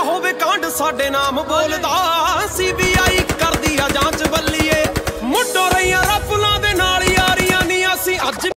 ਹੋਵੇ ਕਾਂਡ ਸਾਡੇ ਨਾਮ ਬੋਲਦਾ